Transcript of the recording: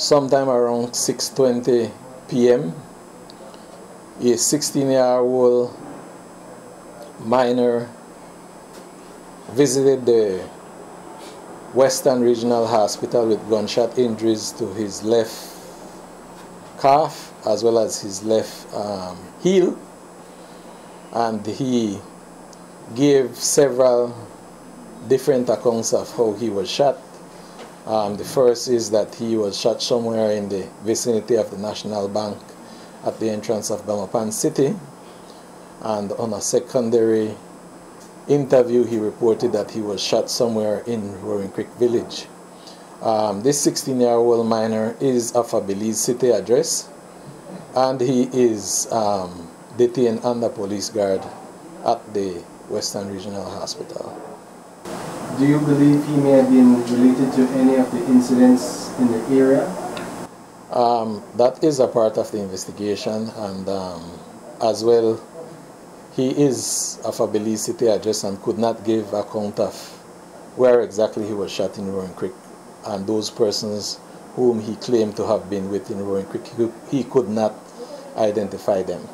sometime around 6.20 p.m., a 16-year-old minor visited the Western Regional Hospital with gunshot injuries to his left calf as well as his left um, heel and he gave several different accounts of how he was shot. Um, the first is that he was shot somewhere in the vicinity of the National Bank at the entrance of Belmopan City. And on a secondary interview, he reported that he was shot somewhere in Roaring Creek Village. Um, this 16-year-old minor is of a Belize City address, and he is um, detained under police guard at the Western Regional Hospital. Do you believe he may have been related to any of the incidents in the area? Um, that is a part of the investigation, and um, as well, he is of a Belize City address and could not give account of where exactly he was shot in Roaring Creek, and those persons whom he claimed to have been with in Roaring Creek, he, he could not identify them.